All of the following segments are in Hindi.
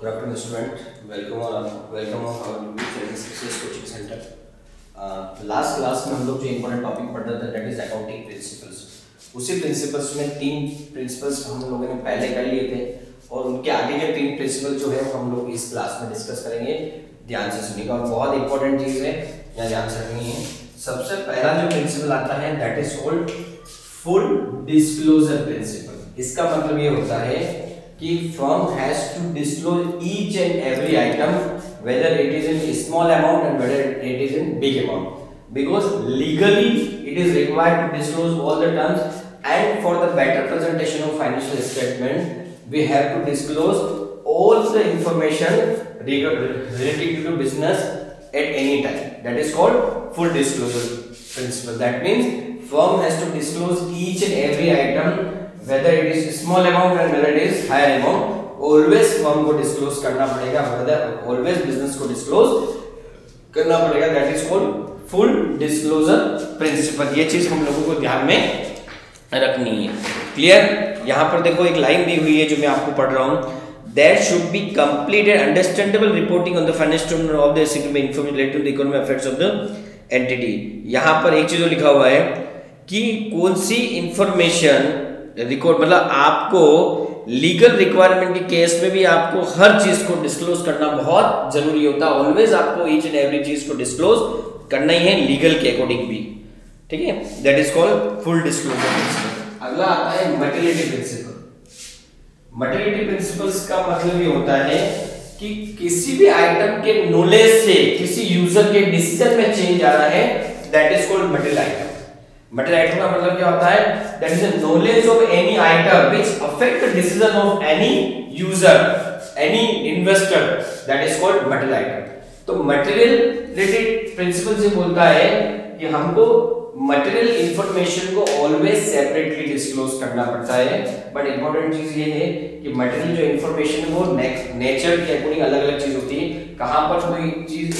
Welcome on welcome on our new channel Success Coaching Center. Last class में हम लोग जो इम्पोर्टेंट टॉपिक पढ़ रहे थे दैट इज़ अकाउंटिंग प्रिंसिपल्स उसी प्रिंसिपल्स में तीन प्रिंसिपल्स हम लोगों ने पहले कर लिए थे, और उनके आगे के तीन प्रिंसिपल जो है, हम लोग इस क्लास में डिस्कस करेंगे। ध्यान से सुनिएगा, और बहुत इंपॉर्टेंट चीज़ है यहाँ ध्यान से रखनी है। सबसे पहला जो प्रिंसिपल आता है that is called full disclosure principle इसका मतलब ये होता है कि firm has to disclose each and every item whether it is in small amount and whether it is in big amount. Because legally it is required to disclose all the terms and for the better presentation of financial statement we have to disclose all the information related to business at any time. That is called full disclosure principle. That means firm has to disclose each and every item whether it is small amount and whether it is higher amount always firm को disclose करना पड़ेगा whether always business को disclose करना पड़ेगा that is called full disclosure principle ये चीज़ हम लोगों को ध्यान में रखनी है क्लियर यहाँ पर देखो एक लाइन दी हुई है जो मैं आपको पढ़ रहा हूँ there should be complete and understandable reporting on the financial statement of the significant information related to the economic affairs of the entity यहाँ पर एक चीज़ लिखा हुआ है कि कौन सी इंफॉर्मेशन रिकॉर्ड मतलब आपको लीगल रिक्वायरमेंट के केस में भी आपको हर चीज़ को डिस्क्लोज करना बहुत ज़रूरी होता है। ऑलवेज आपको ईच एंड एवरी चीज़ को डिस्क्लोज करना ही है लीगल के अकॉर्डिंग भी। ठीक है? That is called full disclosure principle अगला आता है मटेरियलिटी प्रिंसिपल मटेरियलिटी प्रिंसिपल्स का मतलब ये होता है कि किसी भी आइटम के नॉलेज से, किसी यूज़र के डिसीज़न में चेंज आ रहा है that is called material item material का मतलब क्या होता है? That is knowledge of any item which affect the decision of any user any investor that is called material item तो मटेरियल रिलेटेड प्रिंसिपल से बोलता है कि हमको मटेरियल इंफॉर्मेशन को ऑलवेज सेपरेटली डिस्क्लोज करना पड़ता है। बट इंपॉर्टेंट चीज़ ये है कि मटेरियल जो इंफॉर्मेशन है वो नेचर के अकॉर्डिंग अलग अलग चीज़ होती है। कहाँ पर कोई चीज़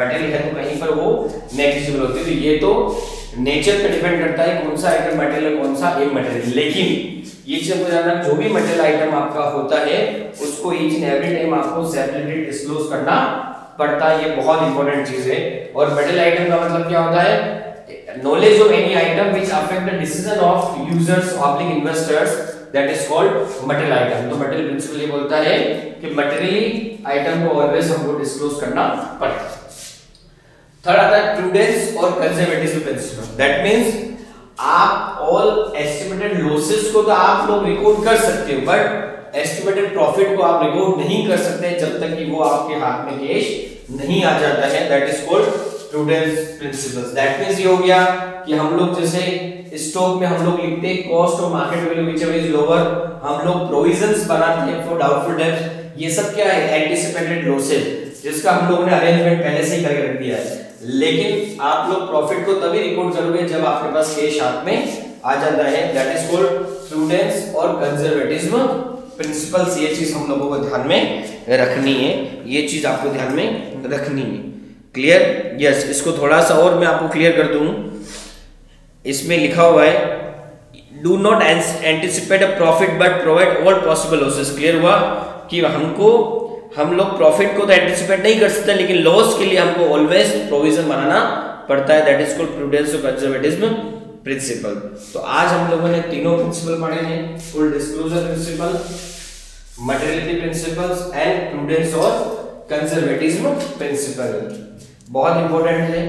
मटेरियल है तो कहीं पर वो नेग्लिजिबल होती है। तो ये तो नेचर पे डिपेंड करता है कौन सा आइटम मटेरियल कौन सा एक मटेरियल लेकिन ये चीज़ आपको जानना जो भी मटेरियल आइटम आपका होता है, उसको ईच एंड एवरी टाइम आपको सेपरेटली डिस्क्लोज करना पड़ता है। ये बहुत इंपॉर्टेंट चीज़ है। और मटेरियल आइटम का मतलब क्या होता है? Knowledge of any item which affect the decision of users public investors that is called material item तो material principle ये बोलता है कि materially item को always हमको disclose करना पड़ता है थर्ड आता है prudence और conservatism principle that means आप all estimated losses को तो आप लोग रिकॉर्ड कर सकते हो बट एस्टिमेटेड प्रॉफिट को आप रिकॉर्ड नहीं कर सकते जब तक कि वो आपके हाथ में कैश नहीं आ जाता है that is called prudence principles that means ये हो गया कि हम लोग जैसे स्टॉक में हम लोग लिखते हैं cost of market value which is lower हम लोग प्रोविजंस बनाते हैं फॉर डाउटफुल डेब्ट्स ये सब क्या है? एंटीसिपेटेड लॉसेस जिसका हम लोगों ने अरेंजमेंट पहले से ही करके रख दिया है। लेकिन आप लोग प्रॉफिट को तभी रिकॉर्ड करोगे जब आपके पास कैश हाथ में आ जाता है। दैट इज़ कॉल्ड प्रूडेंस और कंजर्वेटिज्म प्रिंसिपल्स ये चीज़ हम लोगों को ध्यान में रखनी है। ये चीज़ आपको ध्यान में रखनी है। क्लियर यस इसको थोड़ा सा और मैं आपको क्लियर कर दूँ। इसमें लिखा हुआ है do not anticipate a profit but provide all possible losses clear हुआ? कि हमको, हम लोग प्रॉफिट को तो एंटिसिपेट नहीं कर सकते, लेकिन लॉस के लिए हमको ऑलवेज प्रोविज़न बनाना पड़ता है। दैट इज़ कॉल्ड प्रूडेंस और कंजर्वेटिज्म प्रिंसिपल तो आज हम लोगों ने तीनों प्रिंसिपल पढ़े हैं full disclosure principle materiality principles and prudence और कंजर्वेटिज्म प्रिंसिपल बहुत इंपॉर्टेंट है।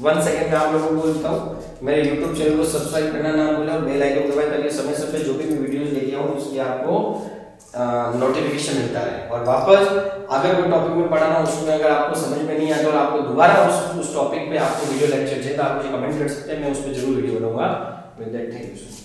वन सेकेंड में आप लोगों को बोलता हूँ। मेरे यूट्यूब चैनल को सब्सक्राइब करना ना भूलें और बेल आइकन दबाएँ ताकि समय समय जो भी मैं वीडियोस लेके आऊँ, उसकी आपको नोटिफिकेशन मिलता है और वापस, अगर कोई टॉपिक में पढ़ाना उसमें अगर आपको समझ में नहीं आता और आपको दोबारा उस उस टॉपिक पे आपको वीडियो लेक्चर चाहिए तो आप मुझे कमेंट कर सकते हैं, मैं उस पर ज़रूर वीडियो बनाऊँगा। With that thank you